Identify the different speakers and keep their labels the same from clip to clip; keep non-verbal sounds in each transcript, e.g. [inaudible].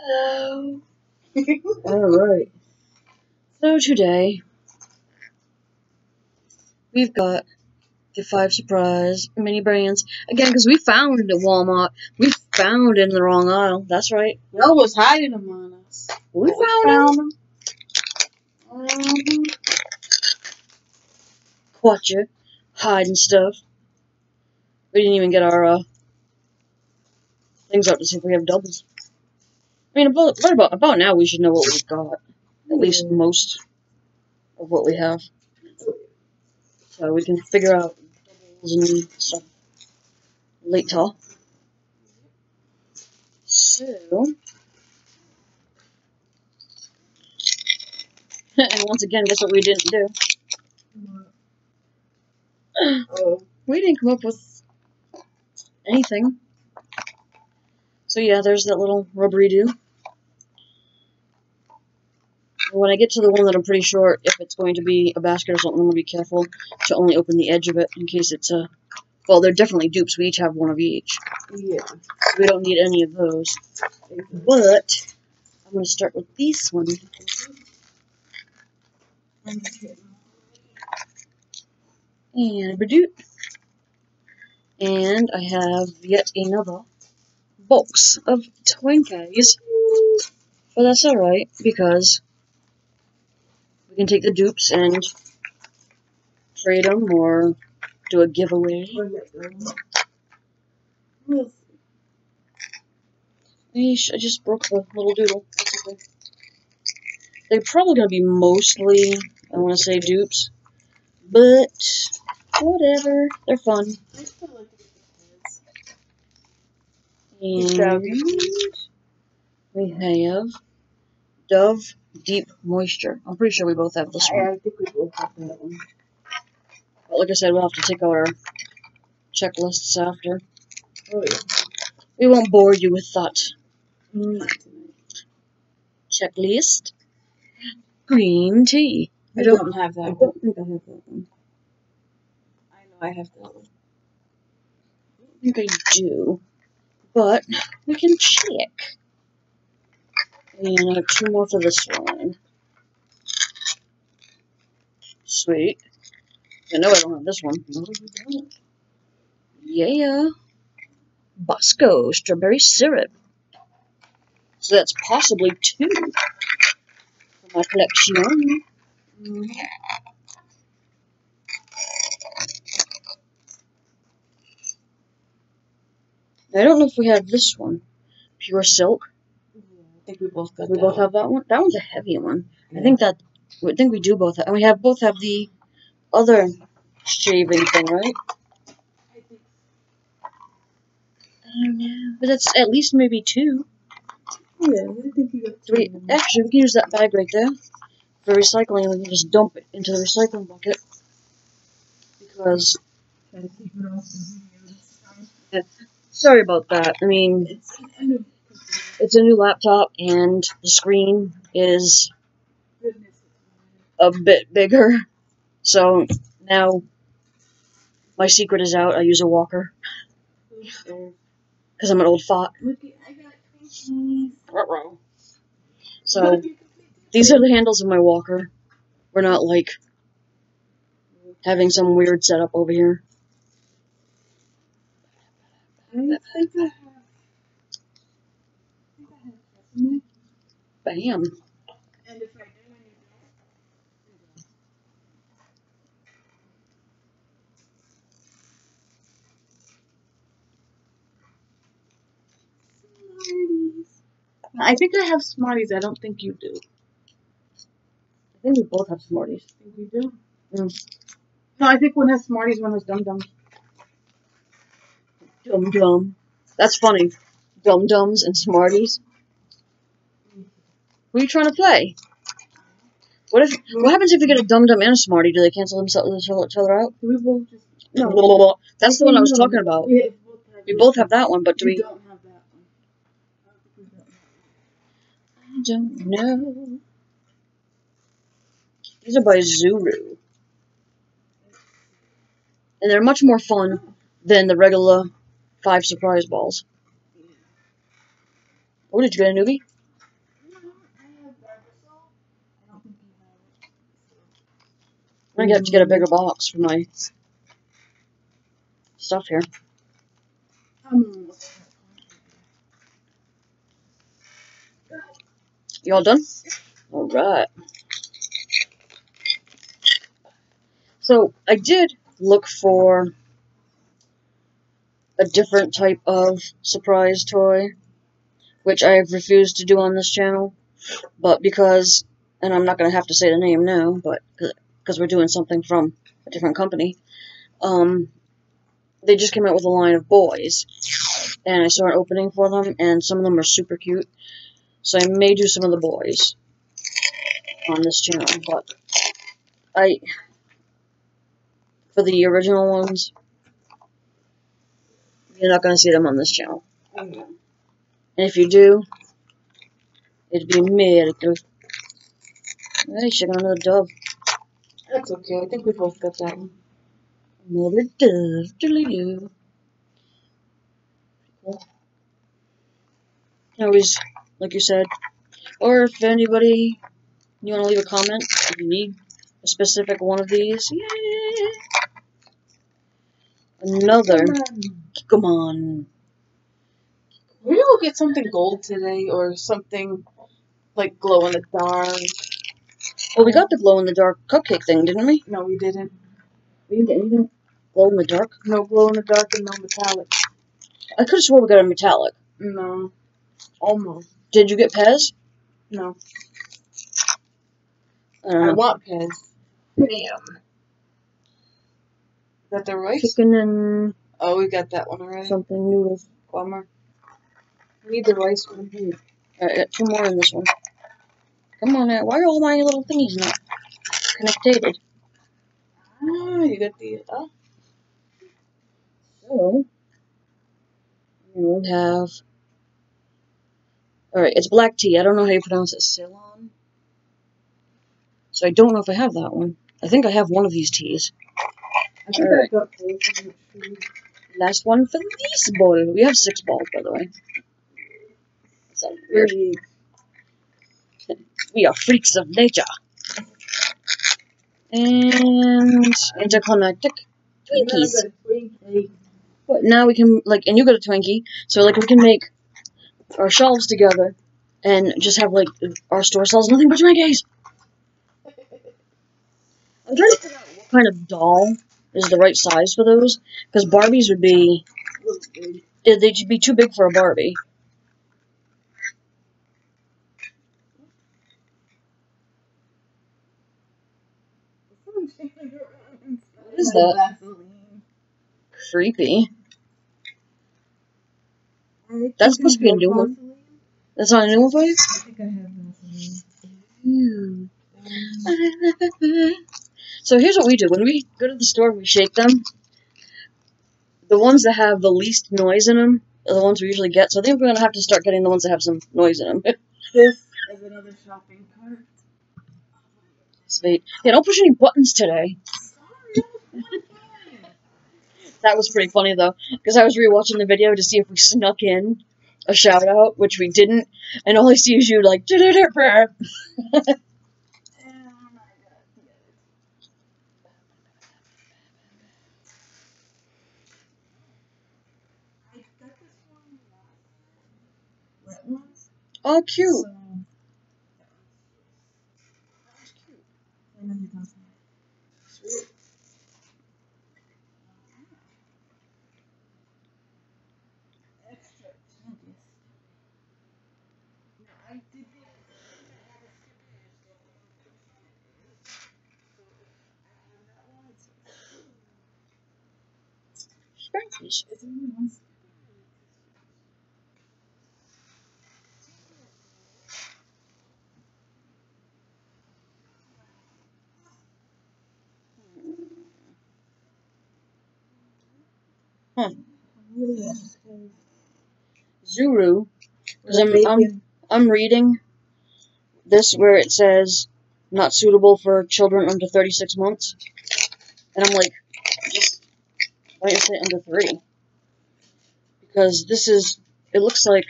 Speaker 1: Hello.
Speaker 2: Alright. So today, we've got the five surprise mini brands. Again, because we found at Walmart. We found in the wrong aisle. That's right.
Speaker 1: Y'all was hiding them on us.
Speaker 2: We found them.
Speaker 1: found them.
Speaker 2: Caught you. Hiding stuff. We didn't even get our uh, things up to see if we have doubles. I mean, about, about, about now we should know what we've got. At least
Speaker 1: mm.
Speaker 2: most of what we have. So we can figure out doubles and stuff later. So. [laughs] and once again, guess what we didn't do? Mm. [sighs]
Speaker 1: Oh.
Speaker 2: We didn't come up with anything. So yeah, there's that little rubbery do. When I get to the one that I'm pretty sure if it's going to be a basket or something, I'm going to be careful to only open the edge of it in case it's a... Well, they're definitely dupes. We each have one of each.
Speaker 1: Yeah.
Speaker 2: We don't need any of those. But I'm going to start with this one. And Badoot. And I have yet another box of Twinkies. But that's alright, because we can take the dupes and trade them or do a giveaway. I just broke the little doodle. Okay. They're probably going to be mostly, I want to say dupes. But, whatever. They're fun.
Speaker 1: I still like to get the
Speaker 2: And we have Dove Deep Moisture. I'm pretty sure we both have this one.
Speaker 1: I, I think we both have that one.
Speaker 2: But like I said, we'll have to take out our checklists after.
Speaker 1: Oh yeah.
Speaker 2: We won't bore you with that
Speaker 1: Mm,
Speaker 2: checklist. Green tea.
Speaker 1: I don't have that
Speaker 2: I
Speaker 1: one.
Speaker 2: don't think I have that one.
Speaker 1: I know I have that one.
Speaker 2: I think I do. But we can check. And I have two more for this one. Sweet. I know I don't have this one. Yeah. Bosco strawberry syrup. So that's possibly two for my collection. I don't know if we have this one. Pure silk.
Speaker 1: Yeah, think we both got
Speaker 2: We
Speaker 1: that
Speaker 2: both
Speaker 1: one.
Speaker 2: have that one. That one's a heavy one. I think that. I think we do both. Have, and we have both have the other shaving thing, right?
Speaker 1: I
Speaker 2: don't know. But that's at least maybe two.
Speaker 1: Yeah, I think you got
Speaker 2: we, actually, we can use that bag right there for recycling, and we can just dump it into the recycling bucket. Because,
Speaker 1: Try to keep it off the video this time.
Speaker 2: sorry about that. I mean,
Speaker 1: It's an end of
Speaker 2: it's a new laptop, and the screen is a bit bigger. So now my secret is out. I use a walker [laughs] because I'm an old fart.
Speaker 1: Look at, I got Twinkies.
Speaker 2: Ruh-roh. So these are the handles of my walker. We're not like having some weird setup over here.
Speaker 1: I think I have. I think I have Sesame.
Speaker 2: Bam.
Speaker 1: And if I do, I need to. Smarties. I think I have Smarties. I don't think you do.
Speaker 2: I think we both have Smarties.
Speaker 1: I think you do.
Speaker 2: Mm.
Speaker 1: No, I think one has Smarties, one has Dum Dums.
Speaker 2: Dum dum. That's funny. Dum dums and Smarties. Who are you trying to play? What if? What happens if you get a dum dum and a Smartie? Do they cancel themselves each other out?
Speaker 1: Do we both just
Speaker 2: No.
Speaker 1: no?
Speaker 2: That's the one I was talking about.
Speaker 1: We both have,
Speaker 2: We both have that one, but do
Speaker 1: we
Speaker 2: we?
Speaker 1: don't have that one. I don't think we don't have
Speaker 2: I don't know. These are by Zuru. And they're much more fun than the regular five surprise balls. Oh, did you get a newbie? I'm gonna have to get a bigger box for my stuff here. You all done? Alright. So, I did look for a different type of surprise toy, which I have refused to do on this channel, but because, and I'm not going to have to say the name now, but because we're doing something from a different company, um, they just came out with a line of boys, and I saw an opening for them, and some of them are super cute, so I may do some of the boys on this channel, but I, for the original ones, you're not going to see them on this channel. And if you do, it'd be a miracle. She got another dove.
Speaker 1: That's okay. I think we both got that one.
Speaker 2: Another dove. Doodly-doo. Cool. Always, like you said, or if anybody, you want to leave a comment, if you need a specific one of these, yeah. Another
Speaker 1: Come on.
Speaker 2: Pokemon.
Speaker 1: We will get something gold today or something like glow in the dark.
Speaker 2: Well, we got the glow in the dark cupcake thing, didn't we?
Speaker 1: No, we didn't.
Speaker 2: We didn't get anything glow in the dark.
Speaker 1: No glow in the dark and no metallic.
Speaker 2: I could have swore we got a metallic.
Speaker 1: No. Almost.
Speaker 2: Did you get Pez?
Speaker 1: No.
Speaker 2: I
Speaker 1: I want Pez. Damn. Is that the rice?
Speaker 2: Chicken and
Speaker 1: Oh, we got that one already.
Speaker 2: something noodles.
Speaker 1: Bummer. We need the rice one.
Speaker 2: Alright, I got two more in this one. Come on now. Why are all my little thingies not connected?
Speaker 1: Ah, you got the. Oh,
Speaker 2: So, we have. Alright, it's black tea. I don't know how you pronounce it. Ceylon? So I don't know if I have that one. I think I have one of these teas.
Speaker 1: I think
Speaker 2: Alright.
Speaker 1: I got both.
Speaker 2: Last one for this ball. We have six balls, by the way. So weird. We are freaks of nature. And interconnected Twinkies. But now we can like, and you got a Twinkie, so like we can make our shelves together and just have like our store sells nothing but Twinkies. I'm trying to figure out what kind of doll is the right size for those, because Barbies would be they'd be too big for a Barbie.
Speaker 1: What
Speaker 2: is that? Creepy. That's supposed to be a new one. That's not a new one for you?
Speaker 1: I think I have Vaseline.
Speaker 2: So here's what we do. When we go to the store, we shake them. The ones that have the least noise in them are the ones we usually get. So I think we're going to have to start getting the ones that have some noise in them. [laughs]
Speaker 1: This is another shopping cart.
Speaker 2: Sweet. Yeah, don't push any buttons today. That was pretty funny though, because I was rewatching the video to see if we snuck in a shout out, which we didn't, and all I see is you like. Oh, cute. Zuru. Because I'm, I'm, I'm reading this where it says not suitable for children under 36 months. And I'm like, just, why didn't it say under three? Because this is, it looks like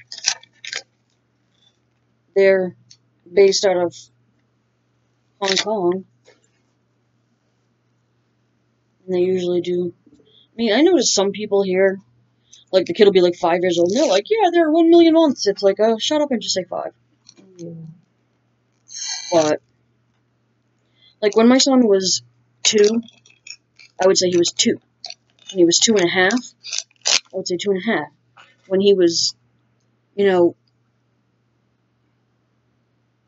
Speaker 2: they're based out of Hong Kong. And they usually do. I mean, I noticed some people here, like the kid will be like five years old, and they're like, "Yeah, there are one million months." It's like, "Oh, shut up and just say five.
Speaker 1: Yeah.
Speaker 2: But like when my son was two, I would say he was two. When he was two and a half, I would say two and a half. When he was, you know,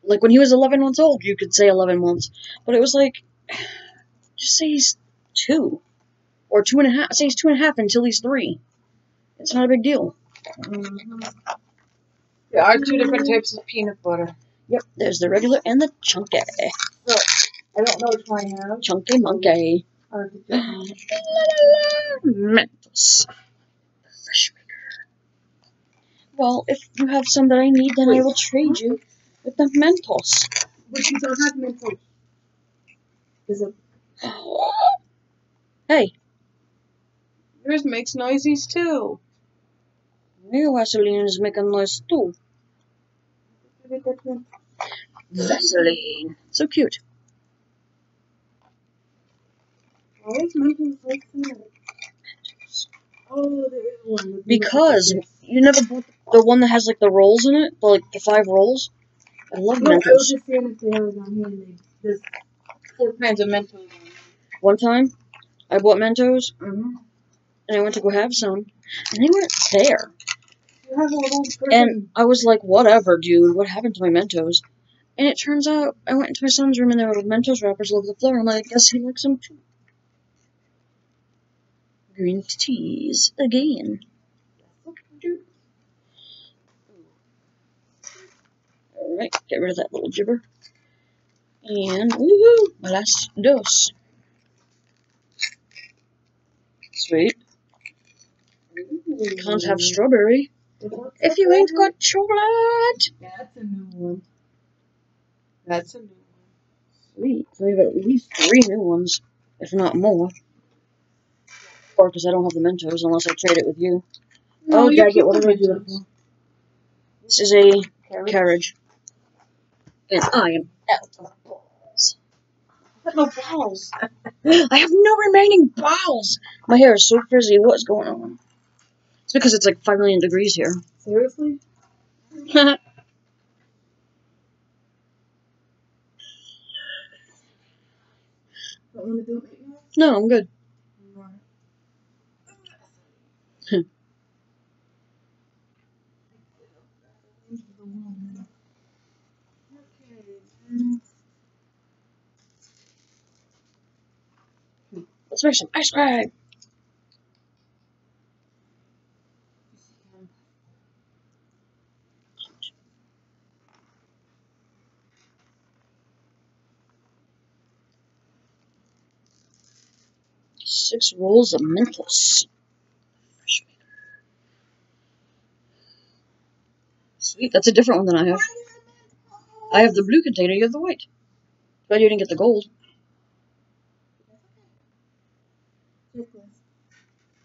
Speaker 2: like when he was 11 months old, you could say 11 months. But it was like, just say he's two. Or two and a half. Say he's two and a half until he's three. It's not a big deal.
Speaker 1: There are two different types of peanut butter.
Speaker 2: Yep, there's the regular and the chunky.
Speaker 1: I don't know which one I have.
Speaker 2: Chunky monkey.
Speaker 1: Or the different one.
Speaker 2: Mentos. Fresh maker. Well, if you have some that I need, then I will trade you with the Mentos.
Speaker 1: But you don't have Mentos. Is it? [gasps]
Speaker 2: Hey,
Speaker 1: Yours makes noises too.
Speaker 2: Your Vaseline is making noise too. Vaseline. So cute.
Speaker 1: Why is Mentos like that? Oh, there is one. with
Speaker 2: Because you never bought the one that has like the rolls in it, the, like the five rolls. I love
Speaker 1: No,
Speaker 2: Mentos.
Speaker 1: just saying if they was on here and they, there's four kinds of Mentos
Speaker 2: One time, I bought Mentos.
Speaker 1: Mm-hmm.
Speaker 2: and I went to go have some, and they weren't there.
Speaker 1: You have a little
Speaker 2: And I was like, whatever, dude, what happened to my Mentos? And it turns out I went into my son's room and there were Mentos wrappers all over the floor. I'm like, I guess he likes them too. Green teas again. Alright, get rid of that little gibber. And, woohoo, my last dose. Sweet. We can't have strawberry if you ain't got chocolate.
Speaker 1: That's a new one. That's a new one.
Speaker 2: Sweet. So we have at least three new ones, if not more. Or because I don't have the Mentos unless I trade it with you. oh,
Speaker 1: you
Speaker 2: dang
Speaker 1: keep
Speaker 2: it, what
Speaker 1: the
Speaker 2: did I do that
Speaker 1: Mentos.
Speaker 2: for? This is a
Speaker 1: Carrots.
Speaker 2: carriage. And I am out of balls.
Speaker 1: I got no balls.
Speaker 2: I have no remaining balls! My hair is so frizzy, what's going on? It's because it's like 5 million degrees here.
Speaker 1: Seriously? [laughs] Don't want to do it right now?
Speaker 2: no, I'm good. [laughs] Let's make some ice cream. Six rolls of Mentos. Sweet, that's a different one than I have. I have the blue container, you have the white. But you didn't get the gold.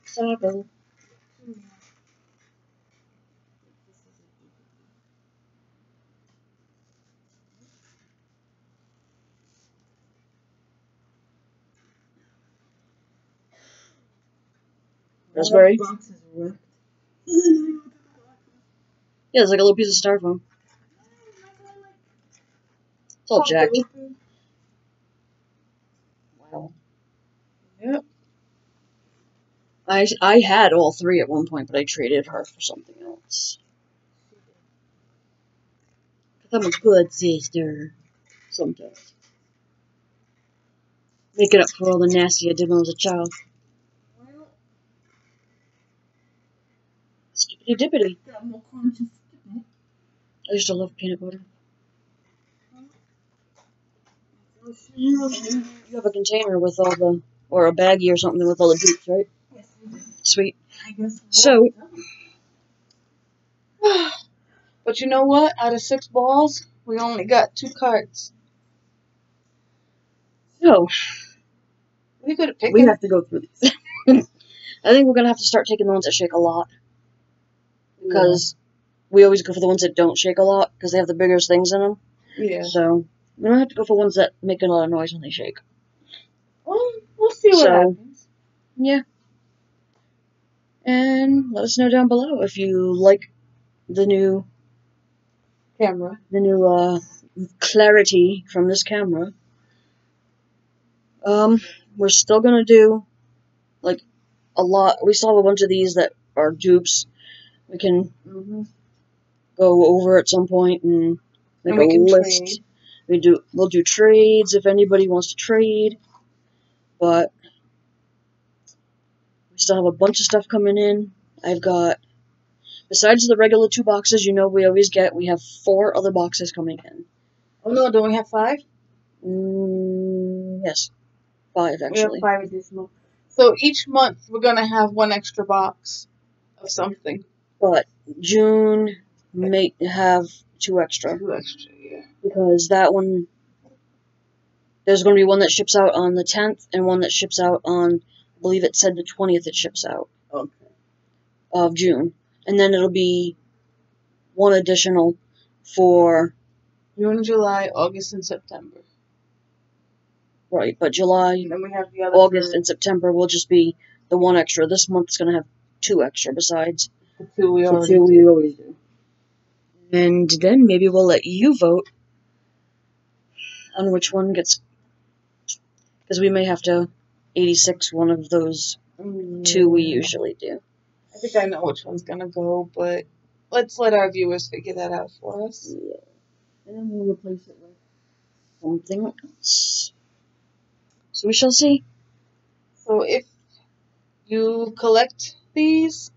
Speaker 2: Sabo. Raspberry. [laughs] Yeah, it's like a little piece of styrofoam. It's all jacked. Wow.
Speaker 1: Yep.
Speaker 2: I, I had all three at one point, but I traded her for something else. Cause I'm a good sister. Sometimes. Make it up for all the nasty I did when I was a child. Skippity dippity.
Speaker 1: got.
Speaker 2: I used to love peanut butter.
Speaker 1: You
Speaker 2: You have a container with all the, or a baggie or something with all the dupes, right?
Speaker 1: Yes, we do.
Speaker 2: Sweet.
Speaker 1: I guess.
Speaker 2: So- [sighs]
Speaker 1: but you know what? Out of six balls, we only got two cards.
Speaker 2: So,
Speaker 1: We could have
Speaker 2: we
Speaker 1: them.
Speaker 2: have to go through these. [laughs] I think we're gonna have to start taking the ones that shake a lot. Because we always go for the ones that don't shake a lot, because they have the biggest things in them.
Speaker 1: yeah.
Speaker 2: So, we don't have to go for ones that make a lot of noise when they shake.
Speaker 1: Well, we'll see what
Speaker 2: So-
Speaker 1: happens.
Speaker 2: yeah. And let us know down below if you like the new
Speaker 1: Camera.
Speaker 2: the new uh, clarity from this camera. Um, we're still gonna do like a lot. We still have a bunch of these that are dupes. We can
Speaker 1: Mm-hmm.
Speaker 2: go over at some point and make
Speaker 1: And we
Speaker 2: a list.
Speaker 1: trade.
Speaker 2: We do we'll do trades if anybody wants to trade, but we still have a bunch of stuff coming in. I've got besides the regular two boxes you know we always get, we have four other boxes coming in.
Speaker 1: Oh no, don't we have five?
Speaker 2: Mm, yes, five
Speaker 1: We have five additional. So each month we're gonna have one extra box of something.
Speaker 2: But June may have two extra
Speaker 1: Two extra, yeah.
Speaker 2: because that one there's going to be one that ships out on the 10th and one that ships out on I believe it said the 20th it ships out
Speaker 1: Okay.
Speaker 2: of June. And then it'll be one additional for
Speaker 1: June, July, August, and September.
Speaker 2: right, but July,
Speaker 1: And then we have the other
Speaker 2: August and September will just be the one extra. This month's going to have two extra besides
Speaker 1: the two we
Speaker 2: the
Speaker 1: already
Speaker 2: two we always do. And then maybe we'll let you vote on which one gets because we may have to 86 one of those
Speaker 1: Mm,
Speaker 2: two we usually do.
Speaker 1: I think I know which one's gonna go, but let's let our viewers figure that out for us.
Speaker 2: Yeah. And then we'll replace it with something else. So we shall see.
Speaker 1: So if you collect these,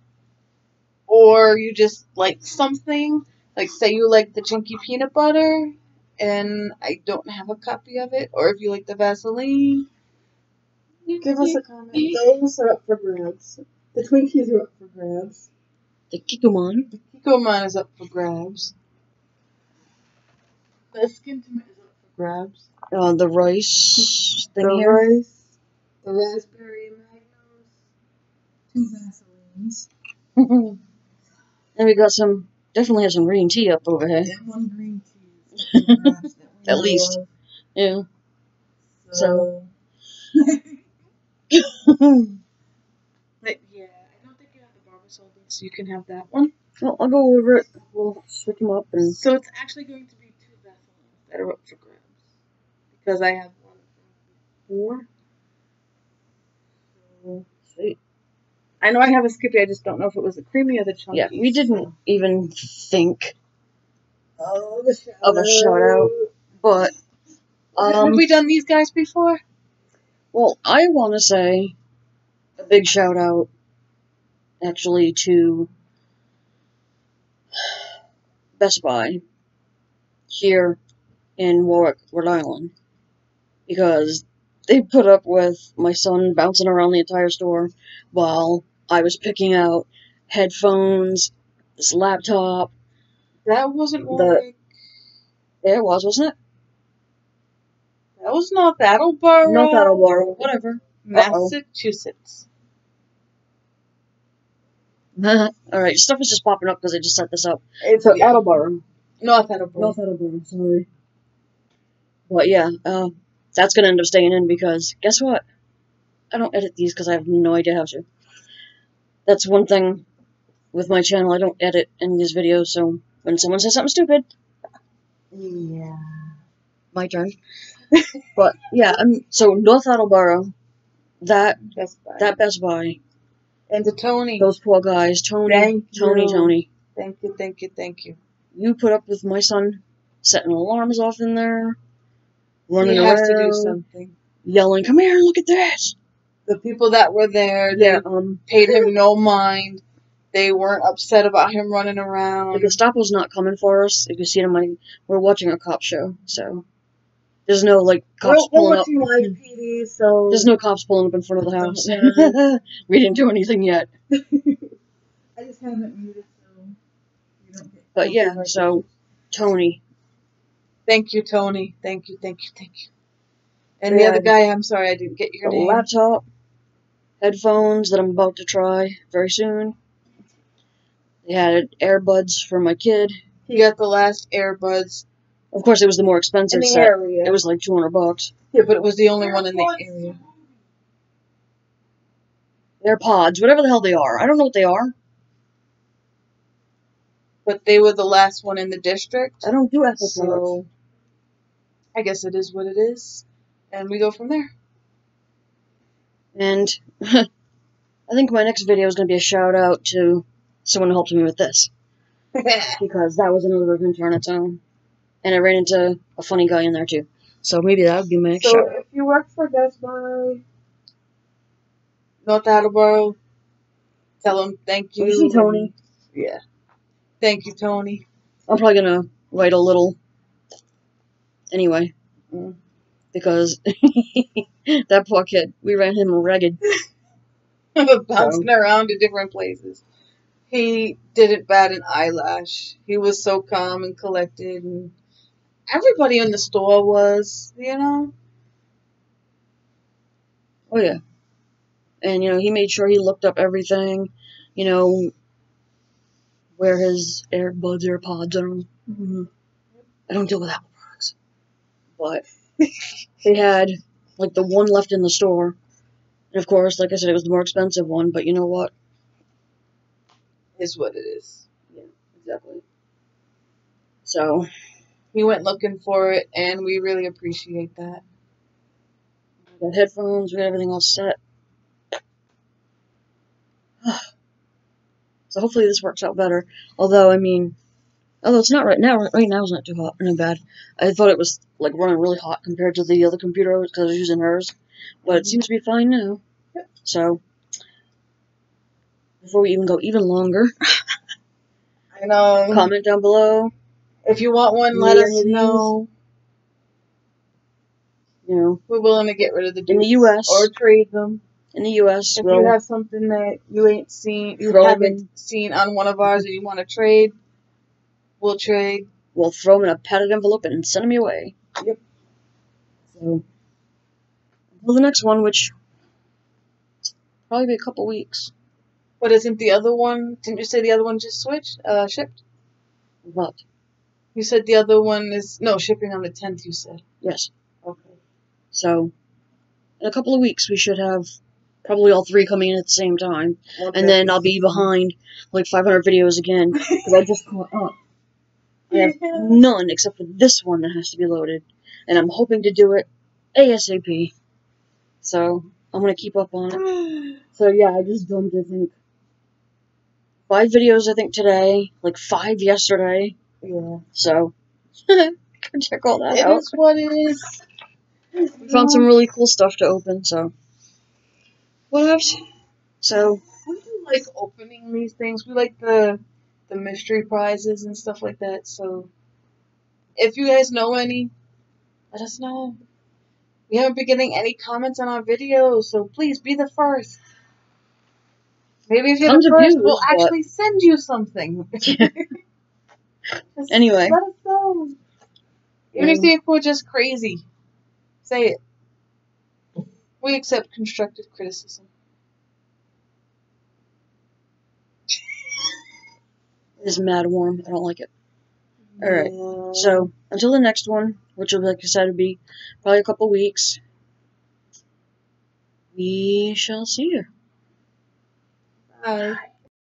Speaker 1: or you just like something, like say you like the chunky peanut butter, and I don't have a copy of it, or if you like the Vaseline, give us a comment. Those are up for grabs. The Twinkies are up for grabs.
Speaker 2: The Kikumon.
Speaker 1: The Kikkoman is up for grabs. The Skintimate is up for grabs.
Speaker 2: Uh, the rice
Speaker 1: the
Speaker 2: here.
Speaker 1: rice, the raspberry magnums, two Vaselines, [laughs]
Speaker 2: and we got some, definitely have some green tea up over here.
Speaker 1: and one green tea. [laughs]
Speaker 2: At least. Yeah.
Speaker 1: So, [laughs] but yeah, I don't think you have the Barbasol beans, so you can have that one.
Speaker 2: well, I'll go over it. We'll switch them up and
Speaker 1: So it's actually going to be two Vaselines that are up for grabs because I have one from before. So
Speaker 2: sweet.
Speaker 1: I know I have a Skippy. I just don't know if it was the creamy or the chunky.
Speaker 2: Yeah, we didn't even think
Speaker 1: Oh,
Speaker 2: of a shout out, but
Speaker 1: have
Speaker 2: um,
Speaker 1: we done these guys before?
Speaker 2: well, I want to say a big shout out actually to Best Buy here in Warwick, Rhode Island, because they put up with my son bouncing around the entire store while I was picking out headphones, this laptop.
Speaker 1: That wasn't
Speaker 2: The-. There it was, wasn't it?
Speaker 1: That was not Attleboro.
Speaker 2: Not Attleboro, whatever.
Speaker 1: Massachusetts. [laughs]
Speaker 2: Alright, stuff is just popping up because I just set this up.
Speaker 1: It's
Speaker 2: So, Attleboro.
Speaker 1: North Attleboro.
Speaker 2: North Attleboro, sorry. But yeah, uh, that's gonna end up staying in because guess what? I don't edit these because I have no idea how to. That's one thing with my channel. I don't edit in these videos, so when someone says something stupid,
Speaker 1: Yeah.
Speaker 2: my turn. [laughs] but yeah, um, so North Attleboro, that
Speaker 1: Best Buy.
Speaker 2: that Best Buy,
Speaker 1: and the Tony.
Speaker 2: those poor guys, Tony,
Speaker 1: Thank
Speaker 2: Tony,
Speaker 1: you.
Speaker 2: Tony.
Speaker 1: Thank you, thank you, thank you.
Speaker 2: You put up with my son setting alarms off in there, running
Speaker 1: he has
Speaker 2: around,
Speaker 1: to do something.
Speaker 2: yelling, "Come here, look at this!"
Speaker 1: The people that were there, they
Speaker 2: Yeah, um,
Speaker 1: paid him no mind. They weren't upset about him running around.
Speaker 2: the
Speaker 1: around.
Speaker 2: Gestapo's not coming for us. If you see it in my, we're watching a cop show, so there's no like cops
Speaker 1: We're, we're
Speaker 2: pulling up.
Speaker 1: live PD, so
Speaker 2: There's no cops pulling up in front of the house. [laughs]
Speaker 1: Yeah.
Speaker 2: we didn't do anything yet, [laughs]
Speaker 1: I just haven't muted, so you don't get.
Speaker 2: but yeah. So Tony,
Speaker 1: Thank you, Tony. Thank you, thank you, thank you. And
Speaker 2: Yeah.
Speaker 1: the other guy, I'm sorry, I didn't get your name.
Speaker 2: laptop, headphones that I'm about to try very soon. They had earbuds for my kid.
Speaker 1: He got the last earbuds
Speaker 2: Of course, it was the more
Speaker 1: in
Speaker 2: expensive
Speaker 1: the
Speaker 2: set.
Speaker 1: area.
Speaker 2: It was like 200 bucks.
Speaker 1: yeah, but it was the only one in the area.
Speaker 2: They're pods, whatever the hell they are. I don't know what they are.
Speaker 1: But they were the last one in the district.
Speaker 2: I don't do apple.
Speaker 1: So I guess it is what it is. And we go from there.
Speaker 2: And [laughs] I think my next video is going to be a shout out to someone who helped me with this. [laughs] Because that was another adventure on its own. And I ran into a funny guy in there too. So maybe that would be my next
Speaker 1: so
Speaker 2: shout out.
Speaker 1: if you work for Best Buy, North Attleboro, tell you.
Speaker 2: Thank you, Tony.
Speaker 1: Yeah. Thank you, Tony.
Speaker 2: I'm probably going to write a little anyway.
Speaker 1: Mm.
Speaker 2: Because [laughs] that poor kid, we ran him ragged. [laughs]
Speaker 1: Bouncing around to different places. He didn't bat an eyelash. He was so calm and collected, and everybody in the store was, you know.
Speaker 2: Oh yeah. And you know, he made sure he looked up everything, you know, where his air earbuds, AirPods are.
Speaker 1: Mm-hmm.
Speaker 2: I don't deal with Apple products. But they had like the one left in the store. And of course, like I said, it was the more expensive one, but you know what?
Speaker 1: Is what it is.
Speaker 2: Yeah, exactly. So
Speaker 1: We went looking for it, and we really appreciate that.
Speaker 2: we got headphones, we got everything all set. [sighs] so hopefully this works out better. Although I mean although it's not right now right now it's not too hot not bad. I thought it was like running really hot compared to the other computer because I was using hers. But it mm-hmm. seems to be fine now.
Speaker 1: Yep.
Speaker 2: So before we even go even longer,
Speaker 1: I know. [laughs]
Speaker 2: comment down below.
Speaker 1: If you want one, let us
Speaker 2: any of these?
Speaker 1: know.
Speaker 2: You know,
Speaker 1: We're willing to get rid of the
Speaker 2: In the US.
Speaker 1: or trade them.
Speaker 2: in the U.S.,
Speaker 1: If
Speaker 2: we'll
Speaker 1: you have something that you ain't seen, you haven't seen on one of ours, and you want to trade, we'll trade.
Speaker 2: we'll throw them in a padded envelope and send them your way.
Speaker 1: Yep.
Speaker 2: So, until the next one, which probably be a couple weeks.
Speaker 1: But isn't the other one? Didn't you say the other one just switched? Uh, shipped.
Speaker 2: What?
Speaker 1: You said the other one is no shipping on the tenth. You said.
Speaker 2: yes,
Speaker 1: Okay.
Speaker 2: so in a couple of weeks we should have probably all three coming in at the same time, and then I'll be behind like 500 videos again [laughs] because I just caught up. I have none except for this one that has to be loaded, and I'm hoping to do it ASAP. So I'm gonna keep up on it. [sighs] So yeah, I just dumped I think five videos I think today, like five yesterday.
Speaker 1: yeah.
Speaker 2: So [laughs] check all that
Speaker 1: It
Speaker 2: out.
Speaker 1: is what it is.
Speaker 2: We found some really cool stuff to open. So what else? So
Speaker 1: We do like opening these things. We like the the mystery prizes and stuff like that. So if you guys know any, let us know. We haven't been getting any comments on our videos, so please be the first. Maybe if you're
Speaker 2: Tons
Speaker 1: the first,
Speaker 2: views,
Speaker 1: we'll
Speaker 2: but-
Speaker 1: actually send you something. [laughs] [laughs] Just
Speaker 2: Anyway.
Speaker 1: let us know. Even if
Speaker 2: Yeah.
Speaker 1: you we're just crazy, say it. We accept constructive criticism.
Speaker 2: it is mad warm. I don't like it. All right. So until the next one, which will like I said would be probably a couple weeks. We shall see you.
Speaker 1: Bye.